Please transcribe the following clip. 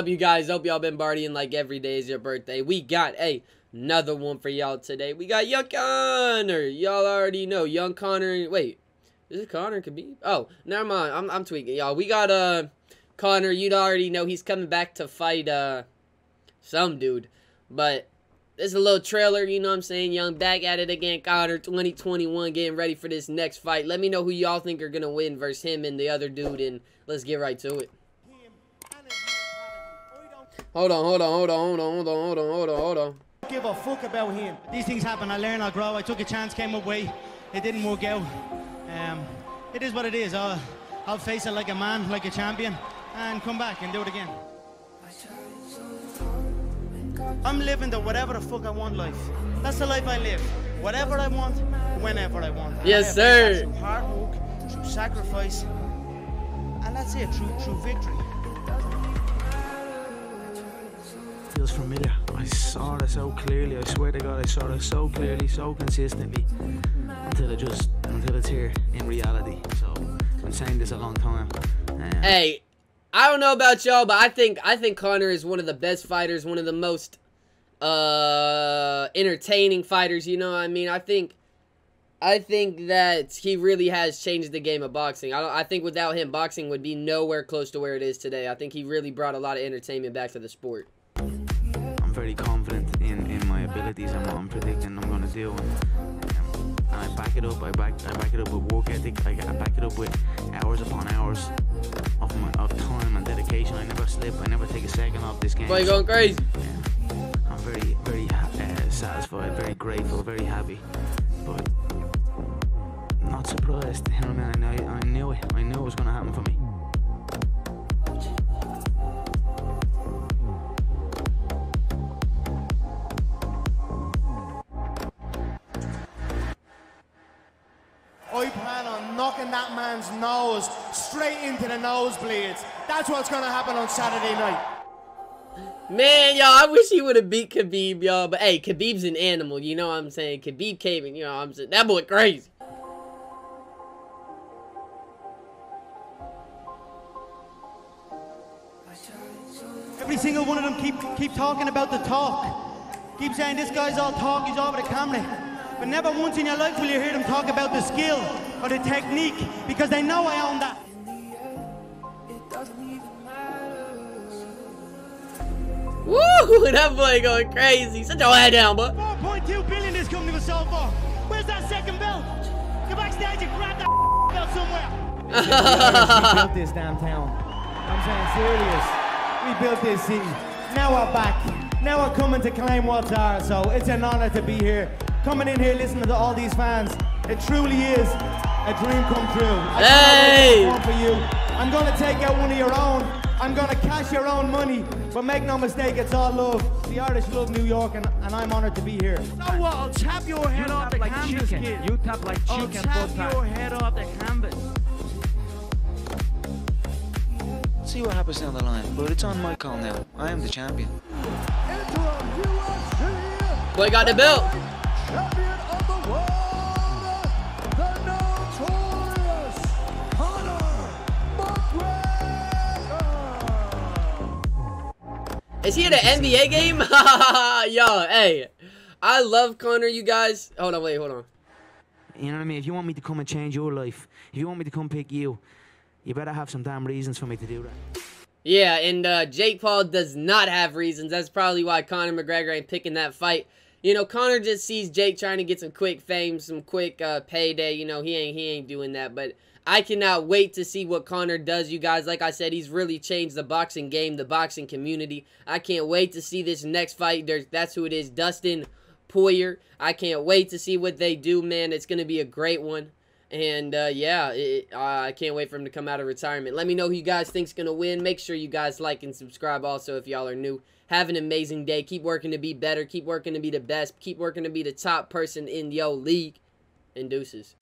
up, you guys? Hope y'all been partying like every day is your birthday. We got a another one for y'all today. We got Young Conor. Y'all already know Young Conor. Wait, is it Conor Khabib? Oh, never mind. I'm I'm tweaking, y'all. We got uh Conor. You'd already know he's coming back to fight uh some dude, but this is a little trailer, you know what I'm saying? Young back at it again, Conor 2021, getting ready for this next fight. Let me know who y'all think are going to win versus him and the other dude, and let's get right to it. Hold on, hold on, hold on, hold on, hold on, hold on, hold on, hold on. Give a fuck about him. These things happen. I learn, I grow. I took a chance, came away. It didn't work out. Um, it is what it is. I'll, I'll face it like a man, like a champion, and come back and do it again. I'm living the whatever the fuck I want life. That's the life I live. Whatever I want, whenever I want. Yes, I sir. Through hard work, through sacrifice, and that's it. Through through victory. Feels familiar. I saw it so clearly. I swear to God, I saw it so clearly, so consistently, until it just until it's here in reality. So been saying this a long time. Um, Hey, I don't know about y'all, but I think I think Conor is one of the best fighters, one of the most uh entertaining fighters, you know what I mean? I think I think that he really has changed the game of boxing. I I think without him boxing would be nowhere close to where it is today. I think he really brought a lot of entertainment back to the sport. I'm very confident in, in my abilities and what I'm predicting I'm gonna do. And, um, and I back it up. I back I back it up with work ethic. I, I back it up with hours upon hours of my of time and dedication. I never slip. I never take a second off this game. Boy, you going crazy. Yeah. I'm very, very uh, satisfied, very grateful, very happy, but not surprised. You know what I mean? I, know, I knew it. I knew it was going to happen for me. Knocking that man's nose straight into the nosebleeds. That's what's going to happen on Saturday night. Man, y'all, I wish he would have beat Khabib, y'all. But hey, Khabib's an animal, you know what I'm saying? Khabib came and, you know what I'm saying? That boy crazy. Every single one of them keep keep talking about the talk. Keep saying this guy's all talk, he's over the camera. But never once in your life will you hear them talk about the skill or the technique because they know I own that. Woo! That boy going crazy. Sit your head down, boy. 4.2 billion this company was sold for. Where's that second belt? Go backstage and grab that belt somewhere. we built this damn town. I'm saying serious. We built this city. Now we're back. Now we're coming to claim what's ours. So it's an honor to be here. Coming in here, listening to all these fans. It truly is a dream come true. I Hey! can't wait to perform for you. I'm gonna take out one of your own. I'm gonna cash your own money. But make no mistake, it's all love. The Irish love New York, and, and I'm honored to be here. So what? I'll tap your head off the canvas, kid. You tap like I'll chicken tap both times. your head off the canvas. See what happens down the line, but it's on my call now. I am the champion. Boy got the belt. Champion of the world, the notorious Conor McGregor. Is he at an NBA game? Yo, hey. I love Conor, you guys. Hold on, wait, hold on. You know what I mean? If you want me to come and change your life, if you want me to come pick you, you better have some damn reasons for me to do that. Yeah, and uh, Jake Paul does not have reasons. That's probably why Conor McGregor ain't picking that fight. You know, Conor just sees Jake trying to get some quick fame, some quick uh, payday. You know, he ain't he ain't doing that. But I cannot wait to see what Conor does, you guys. Like I said, he's really changed the boxing game, the boxing community. I can't wait to see this next fight. There's that's who it is, Dustin Poirier. I can't wait to see what they do, man. It's gonna be a great one. And uh, yeah, it, uh, I can't wait for him to come out of retirement. Let me know who you guys think's gonna win. Make sure you guys like and subscribe. Also, if y'all are new, have an amazing day. Keep working to be better. Keep working to be the best. Keep working to be the top person in your league. And deuces.